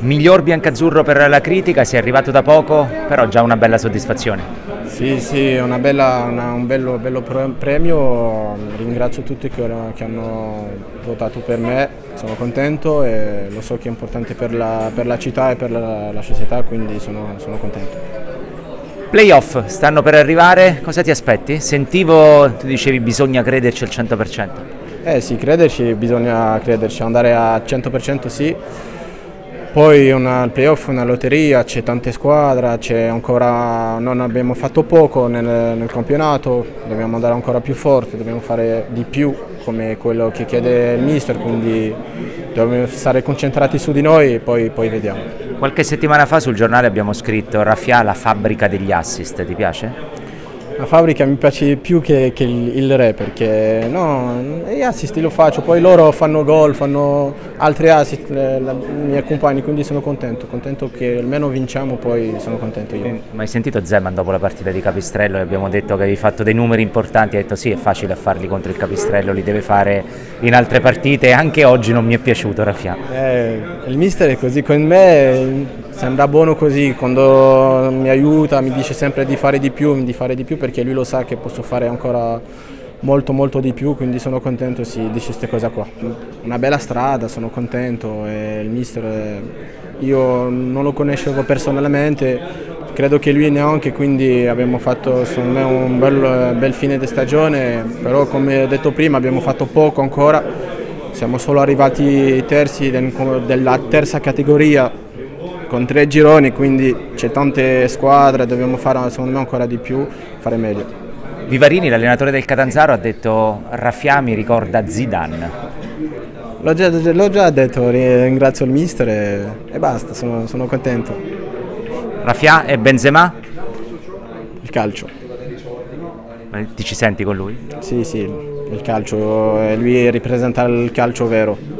Miglior biancazzurro per la critica, si è arrivato da poco, però già una bella soddisfazione. Sì, sì, una bella, una, un bello, bello, premio, ringrazio tutti che, che, hanno votato per me, sono contento e lo so che è importante per la, per la città e per la, la società, quindi sono, sono contento. Playoff stanno per arrivare, cosa ti aspetti? Sentivo, tu dicevi bisogna crederci al 100%. Eh sì, crederci, bisogna crederci, andare al 100% sì poi una, il playoff è una lotteria, c'è tante squadre, ancora, non abbiamo fatto poco nel, nel, campionato, dobbiamo andare ancora più forte, dobbiamo fare di più come quello che chiede il mister, quindi dobbiamo stare concentrati su di noi e poi, poi vediamo. Qualche settimana fa sul giornale abbiamo scritto Raffia la fabbrica degli assist, ti piace? La fabbrica mi piace più che, che il, il, re perché no, gli assist lo faccio, poi loro fanno gol, fanno altri assist, le, le, i miei compagni, quindi sono contento, contento che almeno vinciamo, poi sono contento io. Ma hai sentito Zeman dopo la partita di Capistrello, abbiamo detto che avevi fatto dei numeri importanti, hai detto sì è facile farli contro il Capistrello, li deve fare in altre partite, anche oggi non mi è piaciuto Raffia. Eh, il mister è così con me, sembra buono così, quando mi aiuta mi dice sempre di fare di più, di fare di più perché lui lo sa che posso fare ancora molto molto di più, quindi sono contento si dice queste cose qua. Una bella strada, sono contento e il mister io non lo conoscevo personalmente, credo che lui neanche, quindi abbiamo fatto secondo me un bel, bel fine di stagione, però come ho detto prima abbiamo fatto poco ancora, siamo solo arrivati terzi della terza categoria con tre gironi, quindi c'è tante squadre, dobbiamo fare secondo me ancora di più, fare meglio. Vivarini, l'allenatore del Catanzaro, ha detto Raffiami ricorda Zidane. L'ho già, già, detto, ringrazio il mister e, e basta, sono, sono, contento. Raffia e Benzema? Il calcio. Ti ci senti con lui? Sì, sì, il calcio, lui rappresenta il calcio vero.